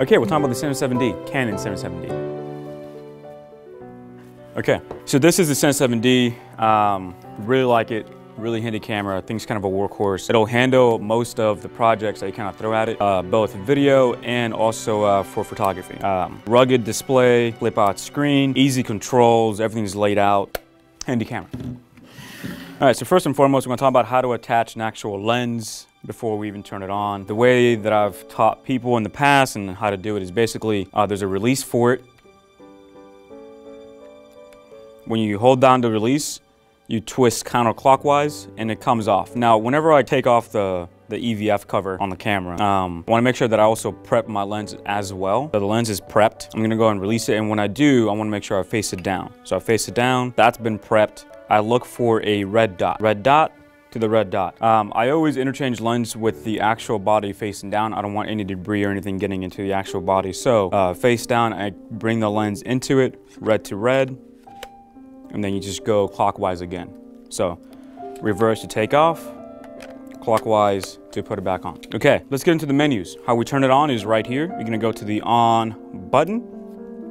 Okay, we're talking about the 77D, Canon 77D. Okay, so this is the 77D. Um, really like it, really handy camera. I think it's kind of a workhorse. It'll handle most of the projects that you kind of throw at it, uh, both video and also uh, for photography. Um, rugged display, flip out screen, easy controls, everything's laid out. Handy camera. All right, so first and foremost, we're gonna talk about how to attach an actual lens before we even turn it on. The way that I've taught people in the past and how to do it is basically uh, there's a release for it when you hold down the release, you twist counterclockwise and it comes off. Now, whenever I take off the, the EVF cover on the camera, um, I wanna make sure that I also prep my lens as well. So the lens is prepped. I'm gonna go and release it. And when I do, I wanna make sure I face it down. So I face it down, that's been prepped. I look for a red dot. Red dot, to the red dot. Um, I always interchange lens with the actual body facing down. I don't want any debris or anything getting into the actual body. So uh, face down, I bring the lens into it, red to red, and then you just go clockwise again. So reverse to take off, clockwise to put it back on. Okay, let's get into the menus. How we turn it on is right here. You're gonna go to the on button,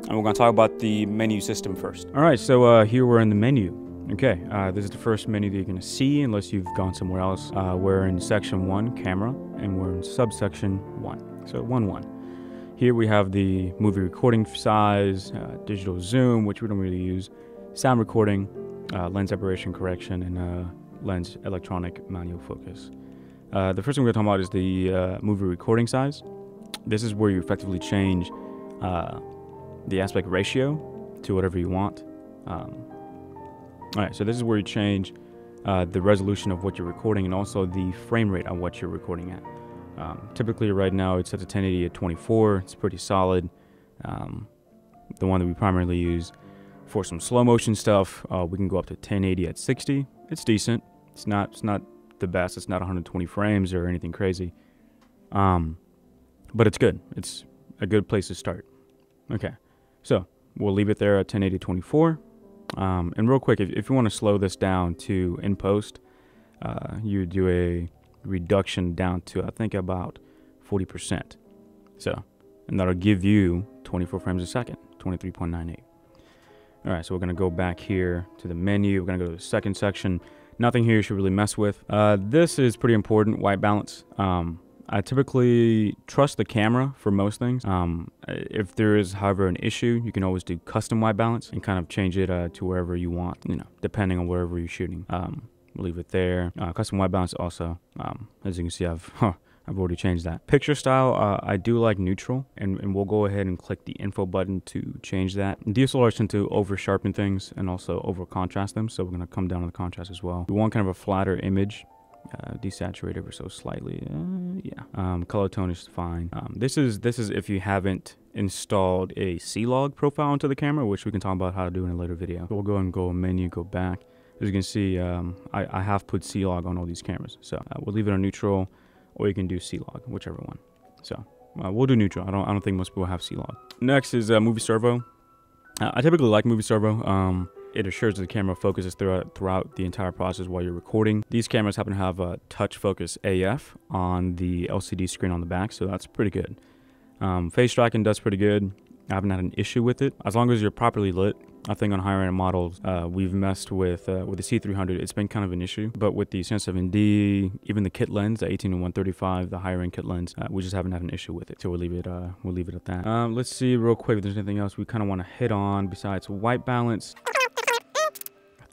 and we're gonna talk about the menu system first. All right, so uh, here we're in the menu. Okay, uh, this is the first menu that you're gonna see unless you've gone somewhere else. Uh, we're in section one, camera, and we're in subsection one. So one, one. Here we have the movie recording size, uh, digital zoom, which we don't really use, sound recording, uh, lens aberration correction, and uh, lens electronic manual focus. Uh, the first thing we're going to talk about is the movie recording size. This is where you effectively change the aspect ratio to whatever you want. Um, all right, so this is where you change uh, the resolution of what you're recording and also the frame rate on what you're recording at. Um, typically, right now it's to 1080 at 24. It's pretty solid. Um, the one that we primarily use for some slow motion stuff, uh, we can go up to 1080 at 60. It's decent. It's not it's not the best. It's not 120 frames or anything crazy. Um, but it's good. It's a good place to start. Okay, so we'll leave it there at 1080 24. Um, and real quick, if, if you want to slow this down to in post, uh, you do a reduction down to I think about 40%. So, and that'll give you 24 frames a second, 23.98. All right, so we're gonna go back here to the menu. We're gonna go to the second section. Nothing here you should really mess with. Uh, this is pretty important, white balance. Um, I typically trust the camera for most things. Um, if there is, however, an issue, you can always do custom white balance and kind of change it uh, to wherever you want, you know, depending on wherever you're shooting. Um, leave it there. Uh, custom white balance also, um, as you can see, I've huh, I've already changed that. Picture style, uh, I do like neutral, and, and we'll go ahead and click the info button to change that. DSLRs tend to over sharpen things and also over contrast them, so we're gonna come down on the contrast as well. We want kind of a flatter image, uh, desaturate ever so slightly. Uh, yeah, um, color tone is fine. Um, this is this is if you haven't installed a C-Log profile into the camera, which we can talk about how to do in a later video. We'll go and go menu, go back. As you can see, um, I, I, have put C-Log on all these cameras, so uh, we'll leave it on neutral or you can do C-Log, whichever one. So uh, we'll do neutral. I don't, I don't think most people have C-Log. Next is uh, Movie Servo. Uh, I typically like Movie Servo. Um, it assures that the camera focuses throughout, throughout the entire process while you're recording. These cameras happen to have a touch focus AF on the LCD screen on the back, so that's pretty good. Um, face tracking does pretty good. I haven't had an issue with it. As long as you're properly lit, I think on higher end models, uh, we've messed with uh, with the C300. It's been kind of an issue, but with the 77D, even the kit lens, the 18 to 135, the higher end kit lens, uh, we just haven't had an issue with it. So we'll leave it. Uh, we'll leave it at that. Um, let's see real quick if there's anything else we kind of want to hit on besides white balance.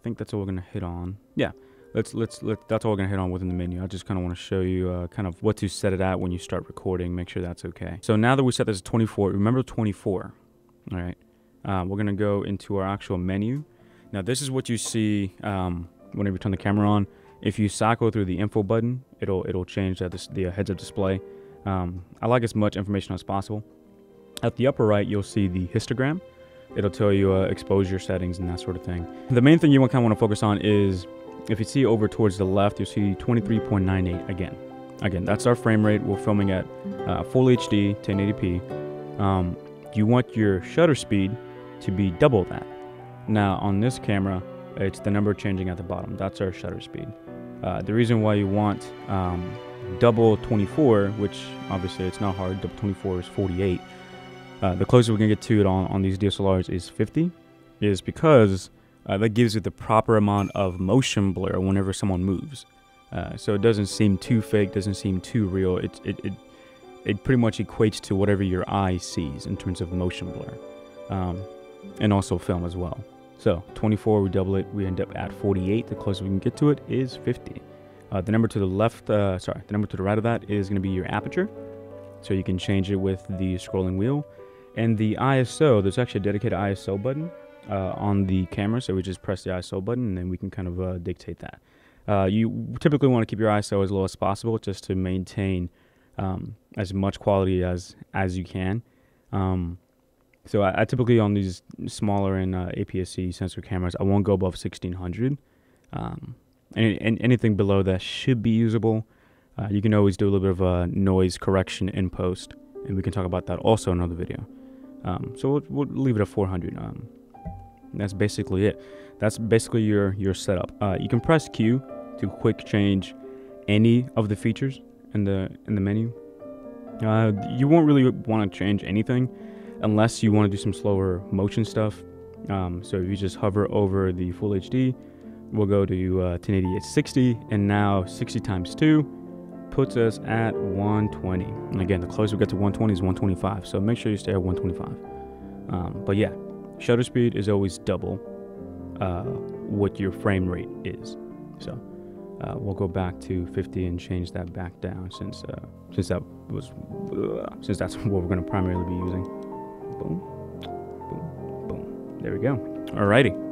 Think that's all we're gonna hit on. Yeah let's let's let that's all we're gonna hit on within the menu. I just kind of want to show you uh, kind of what to set it at when you start recording. Make sure that's okay. So now that we set this to 24, remember 24. All right, uh, we're gonna go into our actual menu. Now this is what you see um, whenever you turn the camera on. If you cycle through the info button, it'll it'll change the, the heads-up display. Um, I like as much information as possible. At the upper right, you'll see the histogram. It'll tell you uh, exposure settings and that sort of thing. The main thing you kind of want to focus on is if you see over towards the left, you'll see 23.98 again. Again, that's our frame rate. We're filming at uh, full HD, 1080p. Um, you want your shutter speed to be double that. Now on this camera, it's the number changing at the bottom. That's our shutter speed. Uh, the reason why you want um, double 24, which obviously it's not hard, double 24 is 48. Uh, the closer we can get to it on, on these DSLRs is 50, is because uh, that gives it the proper amount of motion blur whenever someone moves. Uh, so it doesn't seem too fake, doesn't seem too real. It, it, it, it pretty much equates to whatever your eye sees in terms of motion blur. Um, and also film as well. So 24, we double it, we end up at 48. The closest we can get to it is 50. Uh, the number to the left, uh, sorry, the number to the right of that is going to be your aperture. So you can change it with the scrolling wheel. And the ISO, there's actually a dedicated ISO button uh, on the camera. So we just press the ISO button and then we can kind of uh, dictate that. Uh, you typically want to keep your ISO as low as possible just to maintain um, as much quality as, as you can. Um, so I, I, typically on these smaller and uh, APS-C sensor cameras, I won't go above 1600. Um, and, and, anything below that should be usable. Uh, you can always do a little bit of a noise correction in post, and we can talk about that also in another video. Um, so we'll, we'll, leave it at 400. Um, that's basically it. That's basically your your setup. Uh, you can press Q to quick change any of the features in the in the menu. Uh, you won't really want to change anything unless you want to do some slower motion stuff. Um, so if you just hover over the full HD, we'll go to uh, 1080 at 60, and now 60 times 2 puts us at 120. And again, the closer we get to 120 is 125, so make sure you stay at 125. Um, but yeah, shutter speed is always double uh, what your frame rate is. So uh, we'll go back to 50 and change that back down since uh, since that was uh, since that's what we're going to primarily be using. Boom, boom, boom. There we go. Alrighty.